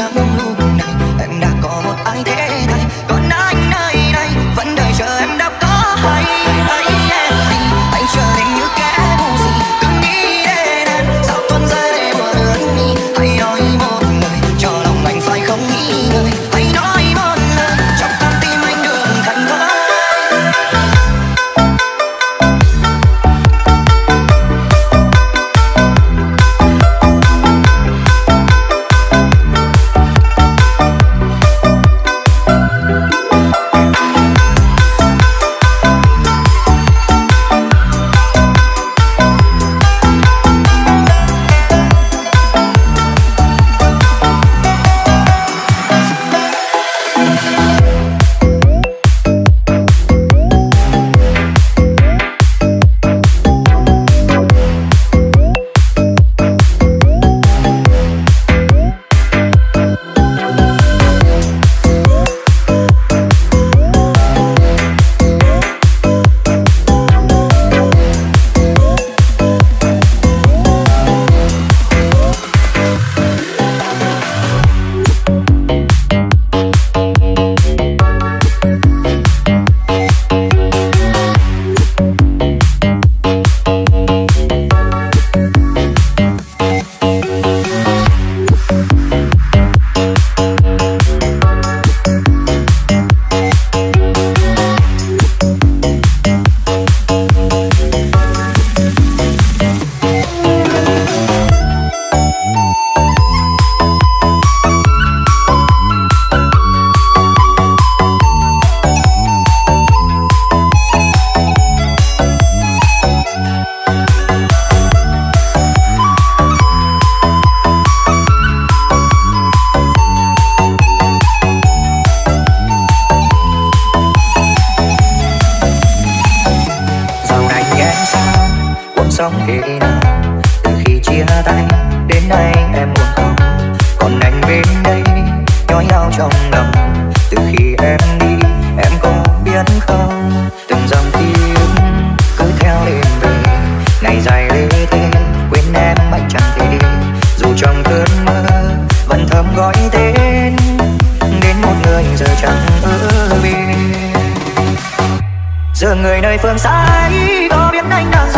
amor. Nay em buồn không? Còn anh bên đây, nhói nhau trong lòng. Từ khi em đi, em có biết không? Từng dòng tim cứ theo đêm về ngày dài lê thế quên em anh chẳng thể đi. dù trong cơn mơ, vẫn thầm gọi tên. Đến một người giờ chẳng ở bên giờ người nơi phương xa ấy, có biết anh đang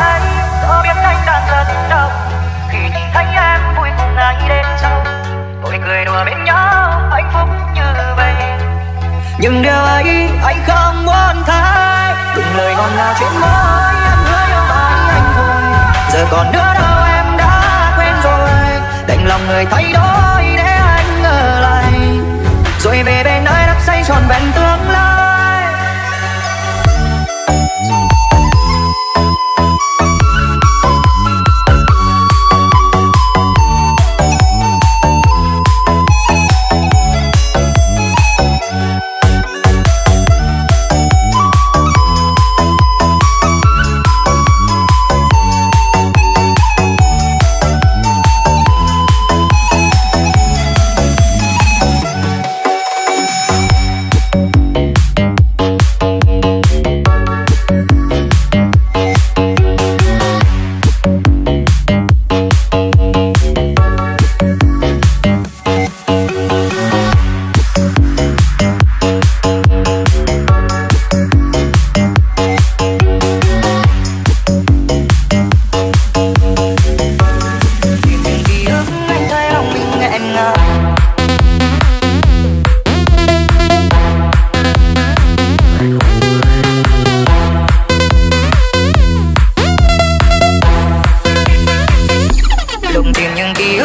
ấy, có biết anh đang rất đau. Khi nhìn thấy em vui cùng ngày đến sau ngồi cười đùa bên nhau, hạnh phúc như vậy. Nhưng điều ấy anh không muốn thấy từng lời ngọt ngào trên môi anh hứa yêu mãi anh thôi. Giờ còn nữa đâu em đã quên rồi. Đành lòng người thay đổi. những ký